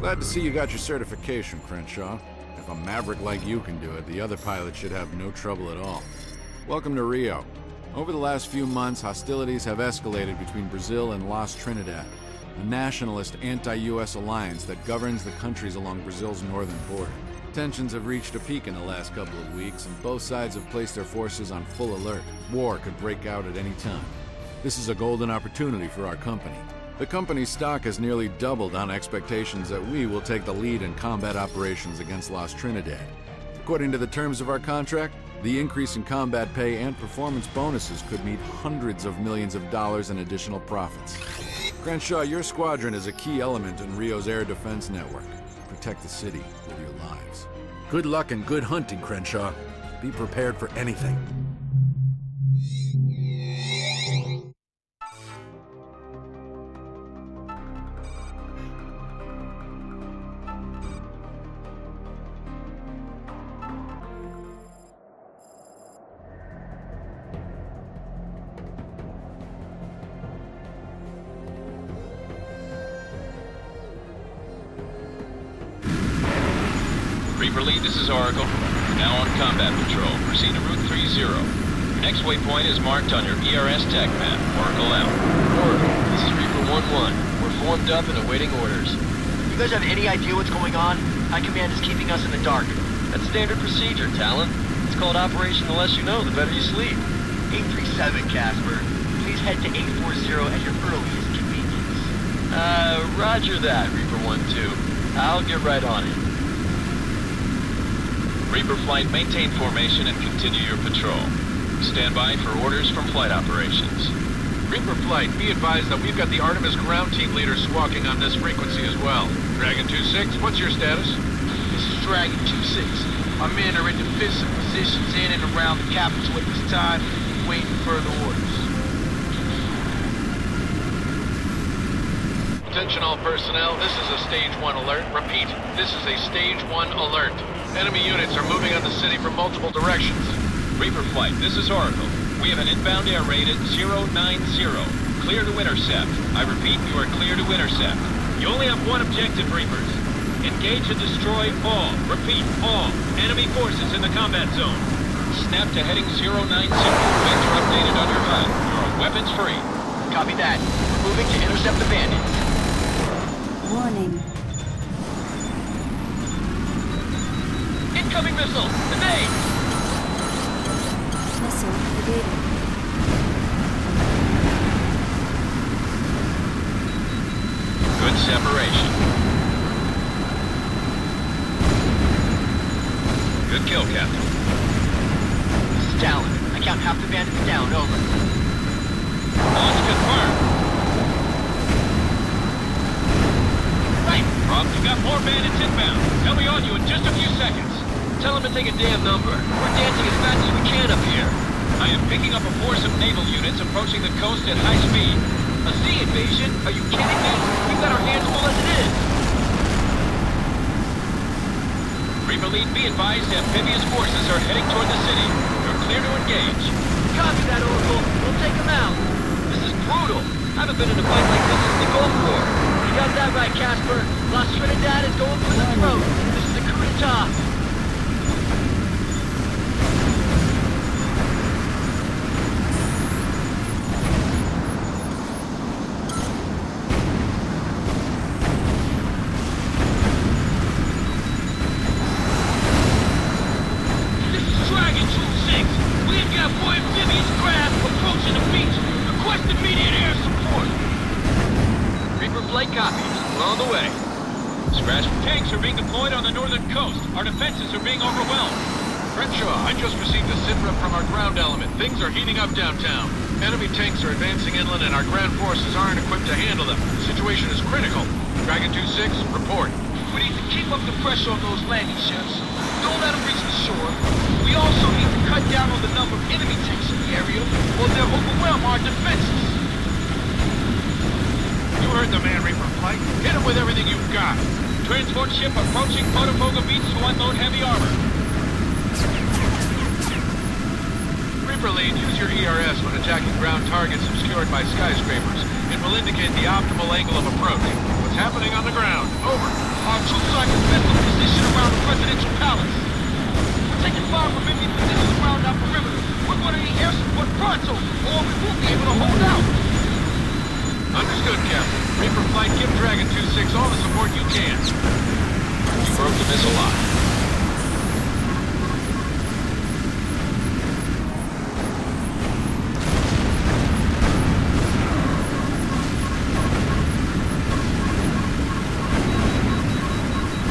Glad to see you got your certification, Crenshaw. If a maverick like you can do it, the other pilots should have no trouble at all. Welcome to Rio. Over the last few months, hostilities have escalated between Brazil and Las Trinidad, a nationalist anti-US alliance that governs the countries along Brazil's northern border. Tensions have reached a peak in the last couple of weeks, and both sides have placed their forces on full alert. War could break out at any time. This is a golden opportunity for our company. The company's stock has nearly doubled on expectations that we will take the lead in combat operations against Las Trinidad. According to the terms of our contract, the increase in combat pay and performance bonuses could mean hundreds of millions of dollars in additional profits. Crenshaw, your squadron is a key element in Rio's air defense network. Protect the city with your lives. Good luck and good hunting, Crenshaw. Be prepared for anything. Reaper this is Oracle. Now on combat patrol. Proceed to Route 30. Next waypoint is marked on your ERS tech map. Oracle out. Oracle, this is Reaper 1-1. We're formed up and awaiting orders. You guys have any idea what's going on? High Command is keeping us in the dark. That's standard procedure, Talon. It's called Operation The Less You Know, the better you sleep. 837, Casper. Please head to 840 at your earliest convenience. Uh, roger that, Reaper 1-2. I'll get right on it. Reaper Flight, maintain formation and continue your patrol. Stand by for orders from flight operations. Reaper Flight, be advised that we've got the Artemis ground team leader squawking on this frequency as well. Dragon 2-6, what's your status? This is Dragon 2-6. Our men are in defensive positions in and around the capital at this time, waiting for further orders. Attention all personnel, this is a Stage 1 alert. Repeat, this is a Stage 1 alert. Enemy units are moving on the city from multiple directions. Reaper Flight, this is Oracle. We have an inbound air raid at 090. Clear to intercept. I repeat, you are clear to intercept. You only have one objective, Reapers. Engage and destroy all, repeat, all, enemy forces in the combat zone. Snap to heading 090. Vector updated on your HUD. You are weapons free. Copy that. We're moving to intercept the bandits. Warning. Incoming missile! Evade! Missile evaded. Good separation. Good kill, Captain. This is Talon. I count half the bandits down. Over. Launch confirmed. Right. Rob, you got more bandits inbound. They'll be on you in just a few seconds. To take a damn number. We're dancing as fast as we can up here. I am picking up a force of naval units approaching the coast at high speed. A sea invasion? Are you kidding me? We've got our hands full as it is. Reaper Lead, be advised amphibious forces are heading toward the city. You're clear to engage. Copy that, Oracle. We'll take them out. This is brutal. I haven't been in a fight like this since the Gulf War. You got that right, Casper. Las Trinidad is going for the throat. This is a coup d'etat. This is Dragon 2-6. We've got more amphibious craft approaching the beach. Request immediate air support. Reaper flight copies. We're on the way. Scratch tanks are being deployed on the northern coast. Our defenses are being overwhelmed. Crenshaw, I just received a sitrep from our ground element. Things are heating up downtown. Enemy tanks are advancing inland and our ground forces aren't equipped to handle them. The situation is critical. Dragon 2-6, report. We need to keep up the pressure on those landing ships. Don't let them reach the shore. We also need to cut down on the number of enemy tanks in the area, or they'll overwhelm our defenses. You heard the man, Reaper Flight. Hit him with everything you've got. Transport ship approaching Botafogo Beach to unload heavy armor. Reaper Lead, use your ERS when attacking ground targets obscured by skyscrapers. It will indicate the optimal angle of approach. What's happening on the ground. Over. Our troops are in position around the presidential palace. We're taking fire from enemy positions around our perimeter. We're going to need air support pronto, or we won't be able to hold out. Understood, Captain. Reaper Flight, give Dragon 2-6 all the support you can. You broke the missile line.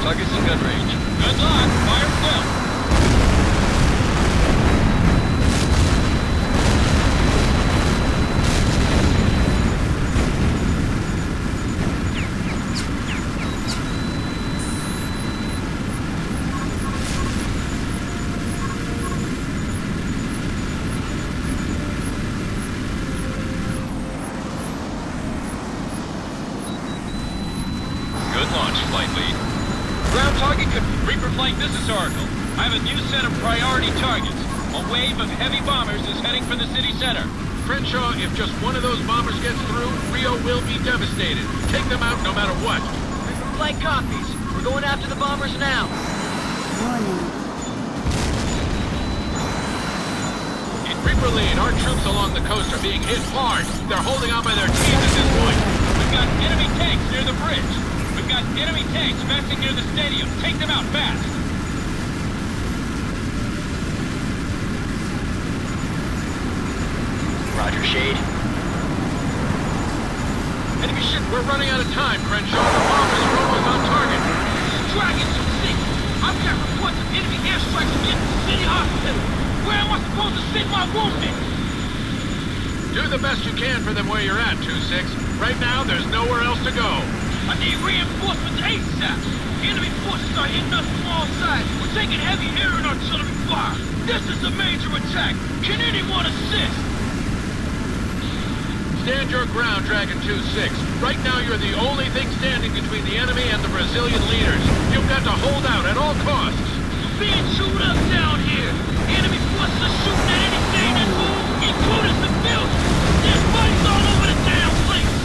Target's in gun range. Good luck. Fire well. Good launch, flight lead. Ground target could Reaper Flight, this is Oracle. I have a new set of priority targets. A wave of heavy bombers is heading for the city center. Crenshaw, if just one of those bombers gets through, Rio will be devastated. Take them out no matter what. Flight copies. We're going after the bombers now. Warning. In Reaper Lead, our troops along the coast are being hit hard. They're holding on by their teeth at this point. We've got enemy tanks near the bridge. We've got enemy tanks massing near the stadium. Take them out fast. Roger, Shade. Enemy ship, we're running out of time, Crenshaw. The are almost on target. Dragon 2-6. I've got reports of enemy airstrikes against the city hospital. Where am I supposed to send my wounded? Do the best you can for them where you're at, 2-6. Right now, there's nowhere else to go. I need reinforcements ASAP. Enemy forces are hitting us from all sides. We're taking heavy air and artillery fire. This is a major attack. Can anyone assist? Stand your ground, Dragon 2-6. Right now, you're the only thing standing between the enemy and the Brazilian leaders. You've got to hold out at all costs. Being chewed up down here. Enemy forces are shooting at anything that moves, including the buildings. There's bodies all over the damn place.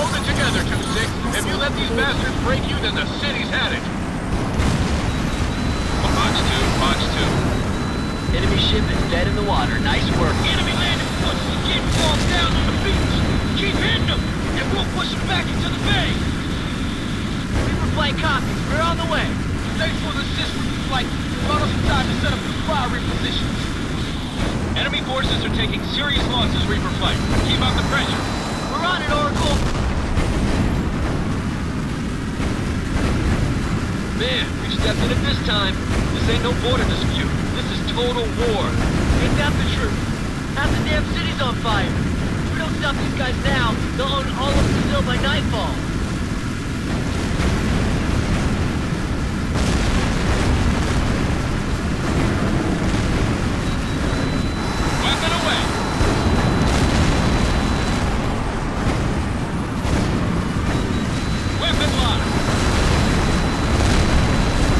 Hold it together, 2-6. If you let these bastards break you, then the city's had it. Fox 2, Fox 2. Enemy ship is dead in the water. Nice work. Enemy getting down on the beach. Keep hitting and we'll push them back into the bay. Reaper Flight copies. We're on the way. Thanks for the assistance, flight. Some time to set up the fire repositions. Enemy forces are taking serious losses, Reaper Flight. Keep up the pressure. We're on it, Oracle. Man, we stepped in it this time. This ain't no border dispute. This is total war. Ain't that the truth? Half the damn city's on fire. If we don't stop these guys now, they'll own all of Brazil by nightfall. Weapon away. Weapon locked.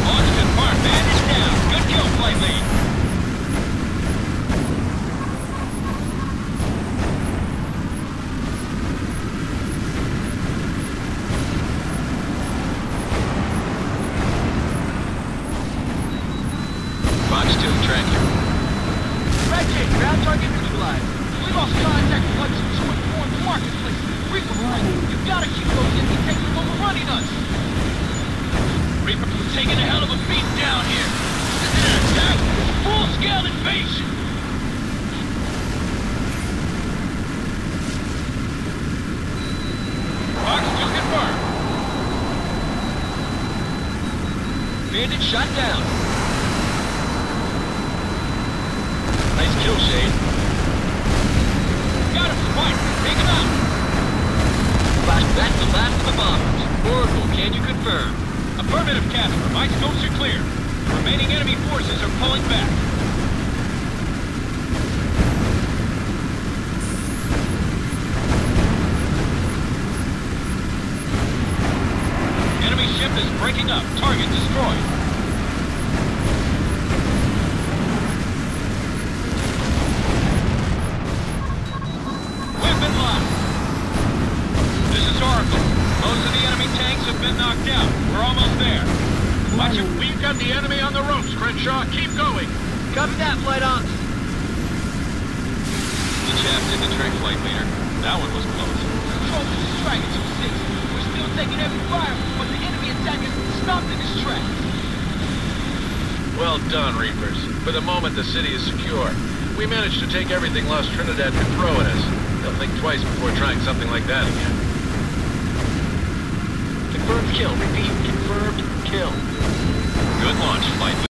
Launched and marked. Bandit down. Good kill, flight lead. Fox 2, track you. Red Jay, ground neutralized. We lost contact with Hudson 2 and 4 in the marketplace. Reaper Flight, you gotta keep those enemy tanks from overrunning us. Reaper, we're taking a hell of a beat down here. This is an attack. Full-scale invasion. 2 confirmed. Bandit shot down. Nice kill, Shade. Got him, Spike. Take him out. That's the last of the bombers. Oracle, can you confirm? Affirmative, Casper. My scopes are clear. Remaining enemy forces are pulling back. Enemy ship is breaking up. Target destroyed. Weapon locked. This is Oracle. We're almost there. Watch it. We've got the enemy on the ropes, Crenshaw. Keep going. Copy that, Flight Ops. The chaps did the trick, Flight Leader. That one was close. Control, this is Dragon 2-6. We're still taking every fire, but the enemy attack is stopped in his tracks. Well done, Reapers. For the moment, the city is secure. We managed to take everything Las Trinidad could throw at us. They'll think twice before trying something like that again. Confirmed kill. Repeat, confirmed kill. Good launch, Flight